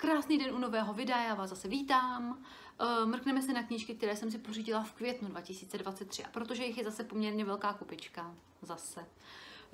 Krásný den u nového videa, já vás zase vítám. Eh, mrkneme se na knížky, které jsem si pořídila v květnu 2023 a protože jich je zase poměrně velká kupička, zase,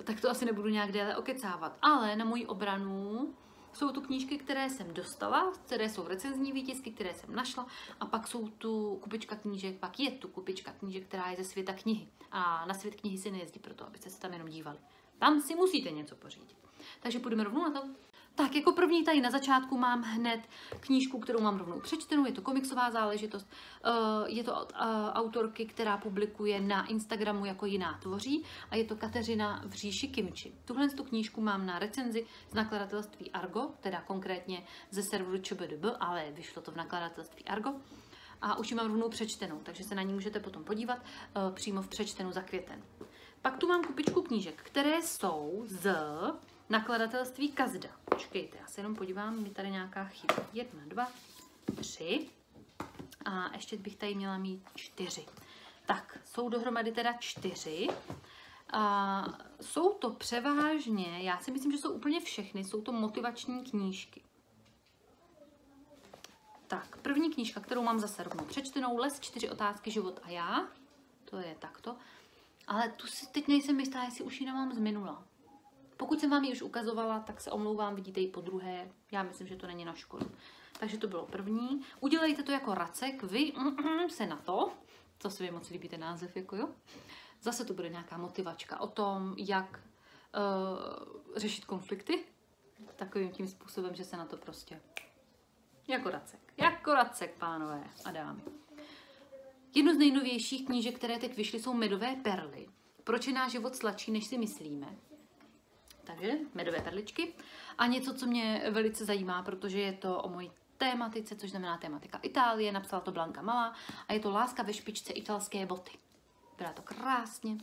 tak to asi nebudu nějak déle okecávat. Ale na moji obranu jsou tu knížky, které jsem dostala, které jsou recenzní výtisky, které jsem našla a pak jsou tu kupička knížek, pak je tu kupička knížek, která je ze světa knihy. A na svět knihy si nejezdí proto, abyste se tam jenom dívali. Tam si musíte něco pořídit. Takže půjdeme rovnou na to. Tak jako první tady na začátku mám hned knížku, kterou mám rovnou přečtenou, je to komiksová záležitost, eh, je to od eh, autorky, která publikuje na Instagramu jako jiná tvoří a je to Kateřina v říši Kimči. Tuhle tu knížku mám na recenzi z nakladatelství Argo, teda konkrétně ze serveru ČBDB, ale vyšlo to v nakladatelství Argo a už ji mám rovnou přečtenou, takže se na ní můžete potom podívat uh, přímo v přečtenu za květen. Pak tu mám kupičku knížek, které jsou z nakladatelství Kazda. Počkejte, já se jenom podívám, mi tady nějaká chyba. Jedna, dva, tři. A ještě bych tady měla mít čtyři. Tak, jsou dohromady teda čtyři. A jsou to převážně, já si myslím, že jsou úplně všechny, jsou to motivační knížky. Tak, první knížka, kterou mám zase rovnou přečtenou, Les, čtyři otázky, život a já. To je takto. Ale tu si teď nejsem jistá, jestli už ji nemám z minula. Pokud jsem vám ji už ukazovala, tak se omlouvám, vidíte ji po druhé. Já myslím, že to není na škodu. Takže to bylo první. Udělejte to jako racek, vy mm, se na to. To se mi moc líbí ten název, jako jo. Zase to bude nějaká motivačka o tom, jak uh, řešit konflikty. Takovým tím způsobem, že se na to prostě jako racek. Jako racek, pánové a dámy. Jedno z nejnovějších knížek, které teď vyšly, jsou Medové perly. Proč je náš život sladší, než si myslíme? Takže medové perličky. A něco, co mě velice zajímá, protože je to o mojí tématice, což znamená tématika Itálie, napsala to Blanka Malá a je to Láska ve špičce italské boty. Byla to krásně,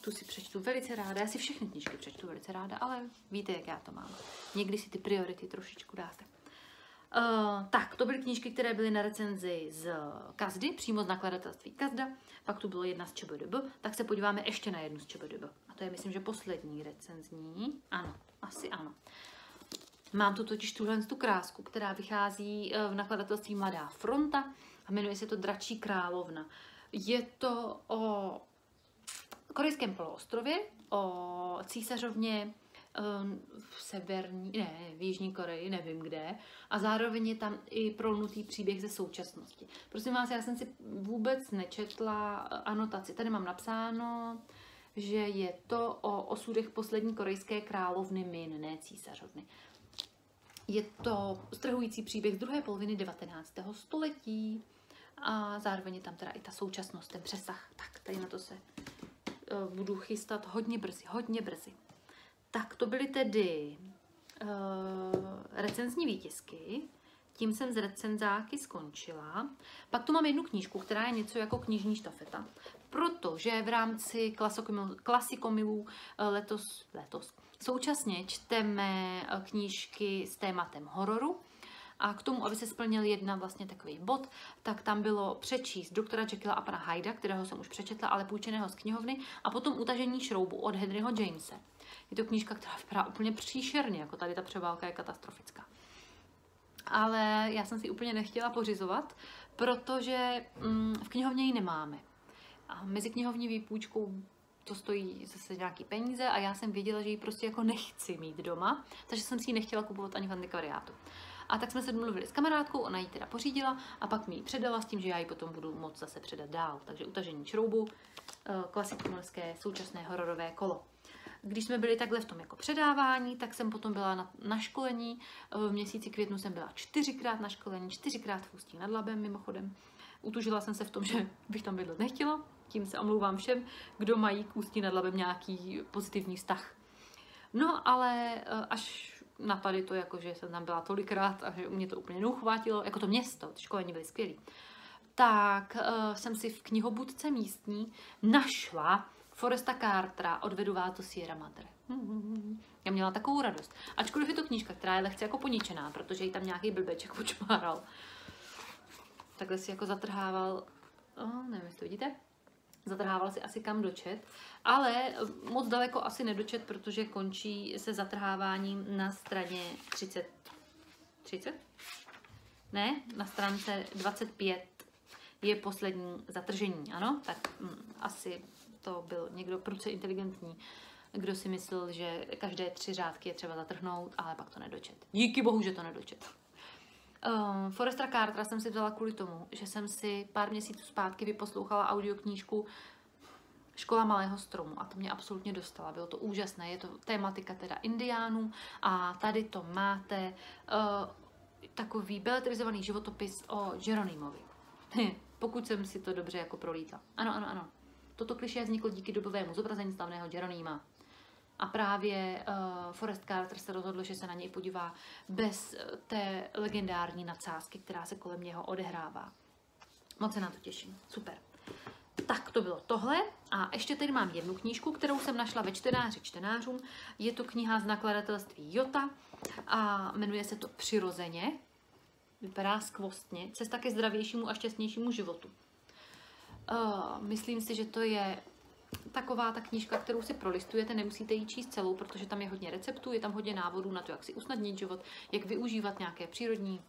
tu si přečtu velice ráda, já si všechny knížky přečtu velice ráda, ale víte, jak já to mám. Někdy si ty priority trošičku dáte. Uh, tak, to byly knížky, které byly na recenzi z Kazdy, přímo z nakladatelství Kazda. Pak tu bylo jedna z ČBDB, tak se podíváme ještě na jednu z ČBDB. To je, myslím, že poslední recenzní. Ano, asi ano. Mám tu totiž tuhle tu krásku, která vychází eh, v nakladatelství Mladá fronta a jmenuje se to Dračí královna. Je to o korejském poloostrově, o císařovně ehm, v severní, ne, v Jižní Koreji, nevím kde, a zároveň je tam i prolnutý příběh ze současnosti. Prosím vás, já jsem si vůbec nečetla eh, anotaci. Tady mám napsáno, že je to o osudech poslední korejské královny Min, ne císařovny. Je to strhující příběh druhé poloviny 19. století a zároveň je tam teda i ta současnost, ten přesah. Tak, tady na to se uh, budu chystat hodně brzy, hodně brzy. Tak, to byly tedy uh, recenzní výtisky. Tím jsem z recenzáky skončila. Pak tu mám jednu knížku, která je něco jako knižní štafeta protože v rámci klasikomilů eh, letos, letos současně čteme eh, knížky s tématem hororu. A k tomu, aby se splnil jedna vlastně takový bod, tak tam bylo přečíst doktora Jekylla a pana Hyda, kterého jsem už přečetla, ale půjčeného z knihovny, a potom utažení šroubu od Henryho Jamese. Je to knížka, která vypadá úplně příšerně, jako tady ta převálka je katastrofická. Ale já jsem si úplně nechtěla pořizovat, protože mm, v knihovně ji nemáme. A mezi knihovní výpůjčkou to stojí zase nějaký peníze a já jsem věděla, že ji prostě jako nechci mít doma, takže jsem si ji nechtěla kupovat ani v antikvariátu. A tak jsme se domluvili s kamarádkou, ona ji teda pořídila a pak mi ji předala s tím, že já ji potom budu moct zase předat dál. Takže utažení šroubu, eh, klasikumorské současné hororové kolo. Když jsme byli takhle v tom jako předávání, tak jsem potom byla na, na školení. Eh, v měsíci květnu jsem byla čtyřikrát na školení, čtyřikrát v Ústí nad Labem mimochodem. Utužila jsem se v tom, že bych tam bydlet nechtěla, tím se omlouvám všem, kdo mají k Ústí nad Labem nějaký pozitivní vztah. No, ale eh, až na tady to, jako, že jsem tam byla tolikrát a že mě to úplně neuchvátilo, jako to město, ty školení byly skvělý, tak uh, jsem si v knihobudce místní našla Foresta Cartera Odvedu vás do Sierra Madre. Já měla takovou radost. Ačkoliv je to knížka, která je lehce jako poničená, protože jí tam nějaký blbeček počmáral. Takhle si jako zatrhával, oh, nevím, jestli to vidíte, zatrhával si asi kam dočet, ale moc daleko asi nedočet, protože končí se zatrháváním na straně 30, 30? Ne, na stránce 25 je poslední zatržení, ano? Tak hm, asi to byl někdo prudce inteligentní, kdo si myslel, že každé tři řádky je třeba zatrhnout, ale pak to nedočet. Díky bohu, že to nedočet. Um, Forrestera Cartera jsem si vzala kvůli tomu, že jsem si pár měsíců zpátky vyposlouchala audioknížku Škola malého stromu a to mě absolutně dostala. Bylo to úžasné, je to tématika teda indiánů a tady to máte uh, takový beletrizovaný životopis o Jeronimovi. Pokud jsem si to dobře jako prolítla. Ano, ano, ano. Toto kliše vzniklo díky dobovému zobrazení slavného Jeronýma. A právě uh, Forrest Carter se rozhodl, že se na něj podívá bez uh, té legendární nadsázky, která se kolem něho odehrává. Moc se na to těším. Super. Tak to bylo tohle. A ještě tady mám jednu knížku, kterou jsem našla ve čtenáři čtenářům. Je to kniha z nakladatelství Jota a jmenuje se to Přirozeně. Vypadá skvostně. Cesta ke zdravějšímu a šťastnějšímu životu. Myslím si, že to je taková ta knížka, kterou si prolistujete, nemusíte ji číst celou, protože tam je hodně receptů, je tam hodně návodů na to, jak si usnadnit život, jak využívat nějaké přírodní,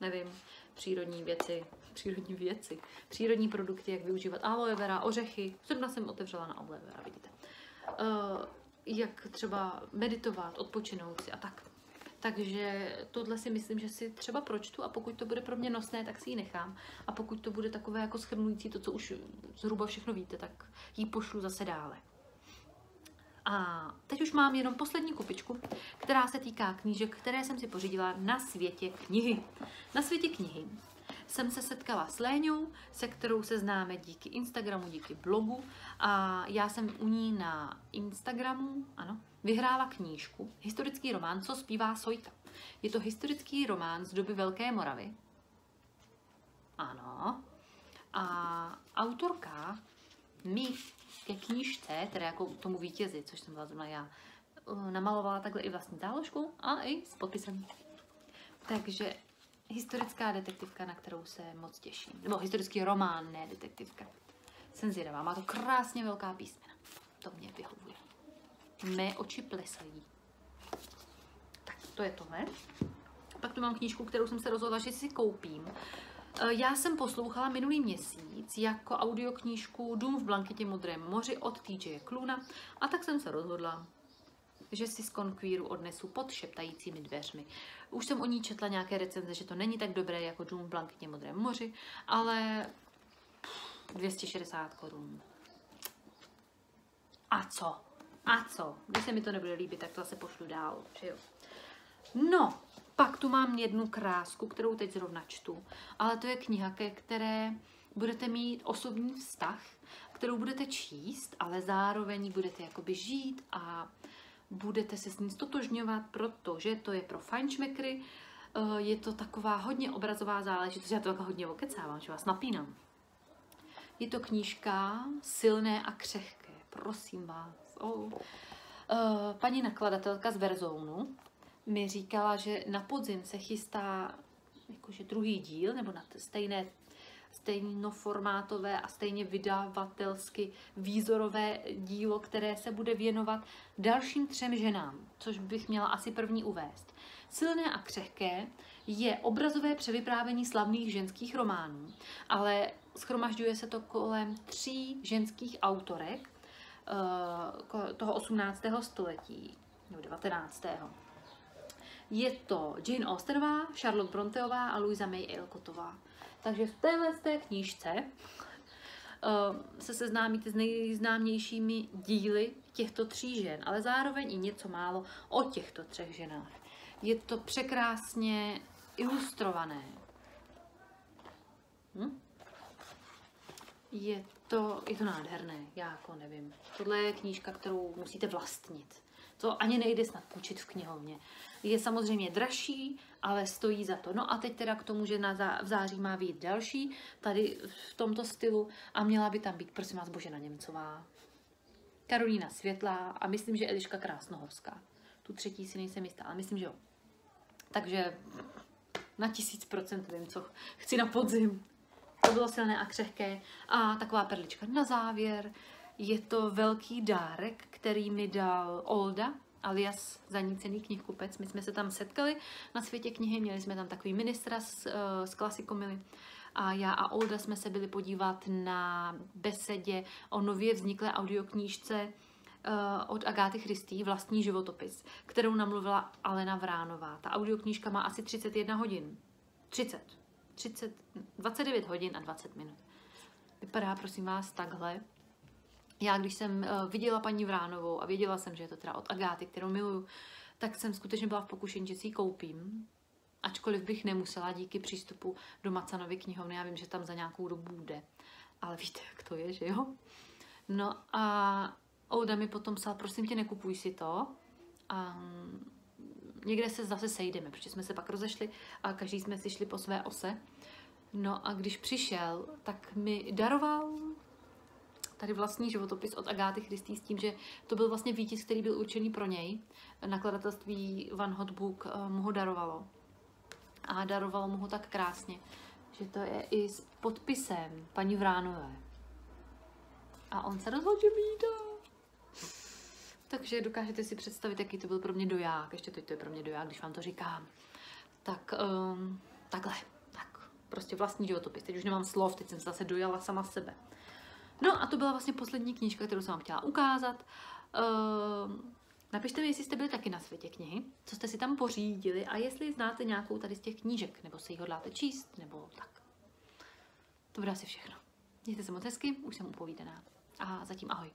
nevím, přírodní věci, přírodní věci, přírodní produkty, jak využívat aloe vera, ořechy. Zrovna jsem otevřela na aloe vera, vidíte. Uh, jak třeba meditovat, odpočinout si a tak. Takže tohle si myslím, že si třeba pročtu a pokud to bude pro mě nosné, tak si ji nechám. A pokud to bude takové jako schrnující to, co už zhruba všechno víte, tak ji pošlu zase dále. A teď už mám jenom poslední kupičku, která se týká knížek, které jsem si pořídila na světě knihy. Na světě knihy jsem se setkala s Léňou, se kterou se známe díky Instagramu, díky blogu a já jsem u ní na Instagramu, ano, vyhrála knížku, historický román Co zpívá Sojka. Je to historický román z doby Velké Moravy. Ano. A autorka mi ke knížce, teda jako tomu vítězi, což jsem byla zrovna já, eh, namalovala takhle i vlastní záložku a i s podpisem. Takže historická detektivka, na kterou se moc těším. Nebo historický román, ne detektivka. Jsem zvědavá, má to krásně velká písmena. To mě vyhovuje. Mé oči plesají. Tak, to je tohle. Pak tu mám knížku, kterou jsem se rozhodla, že si koupím. Eh, já jsem poslouchala minulý měsíc jako audioknížku Dům v blanketě modrém moři od TJ Kluna a tak jsem se rozhodla, že si z Conquíru odnesu pod šeptajícími dveřmi. Už jsem o ní četla nějaké recenze, že to není tak dobré jako Dům v blanketě modrém moři, ale 260 korun. A co? A co? Když se mi to nebude líbit, tak to zase pošlu dál, že jo? No, pak tu mám jednu krásku, kterou teď zrovna čtu, ale to je kniha, ke které budete mít osobní vztah, kterou budete číst, ale zároveň budete jakoby žít a budete se s ní stotožňovat, protože to je pro fajnšmekry, eh, je to taková hodně obrazová záležitost, já to tak hodně okecávám, že vás napínám. Je to knížka Silné a křehké, prosím vás. Oh. Paní nakladatelka z Verzounu mi říkala, že na podzim se chystá jakože druhý díl, nebo na stejné stejnoformátové a stejně vydavatelsky výzorové dílo, které se bude věnovat dalším třem ženám, což bych měla asi první uvést. Silné a křehké je obrazové převyprávění slavných ženských románů, ale schromažďuje se to kolem tří ženských autorek toho 18. století, nebo 19. Je to Jane Austenová, Charlotte Bronteová a Louisa May Alcottová. Takže v téhle té knížce uh, se seznámíte s nejznámějšími díly těchto tří žen, ale zároveň i něco málo o těchto třech ženách. Je to překrásně ilustrované. Hm? Je to, je to nádherné, já jako nevím. Tohle je knížka, kterou musíte vlastnit. To ani nejde snad půjčit v knihovně. Je samozřejmě dražší, ale stojí za to. No a teď teda k tomu, že na zá, v září má být další, tady v tomto stylu a měla by tam být, prosím vás, Božena Němcová, Karolína Světlá a myslím, že Eliška Krásnohorská. Tu třetí si nejsem jistá, ale myslím, že jo. Takže na tisíc procent vím, co chci na podzim. To bylo silné a křehké. A taková perlička na závěr. Je to velký dárek, který mi dal Olda alias zanícený knihkupec. My jsme se tam setkali na světě knihy, měli jsme tam takový ministra s, s klasikomily a já a Olda jsme se byli podívat na besedě o nově vzniklé audioknížce od Agáty Christý, vlastní životopis, kterou namluvila Alena Vránová. Ta audioknížka má asi 31 hodin. 30. 30, 29 hodin a 20 minut. Vypadá, prosím vás, takhle. Já, když jsem uh, viděla paní Vránovou a věděla jsem, že je to teda od Agáty, kterou miluju, tak jsem skutečně byla v pokušení, že si ji koupím. Ačkoliv bych nemusela díky přístupu do Macanovy knihovny, já vím, že tam za nějakou dobu bude. Ale víte, jak to je, že jo? No a Olda mi potom psala, prosím tě, nekupuj si to. A někde se zase sejdeme, protože jsme se pak rozešli a každý jsme si šli po své ose. No a když přišel, tak mi daroval tady vlastní životopis od Agáty Christy s tím, že to byl vlastně výtisk, který byl určený pro něj. Nakladatelství Van Hot Book eh, mu ho darovalo. A darovalo mu ho tak krásně, že to je i s podpisem paní Vránové. A on se rozhodl, že mi dá. Takže dokážete si představit, jaký to byl pro mě doják. Ještě teď to je pro mě doják, když vám to říkám. Tak um, takhle. Tak, prostě vlastní životopis. Teď už nemám slov, teď jsem se zase dojala sama sebe. No a to byla vlastně poslední knížka, kterou jsem vám chtěla ukázat. Um, napište mi, jestli jste byli taky na světě knihy, co jste si tam pořídili a jestli znáte nějakou tady z těch knížek, nebo si ji hodláte číst, nebo tak. To bude asi všechno. Mějte se moc hezky, už jsem upovídaná. A zatím ahoj.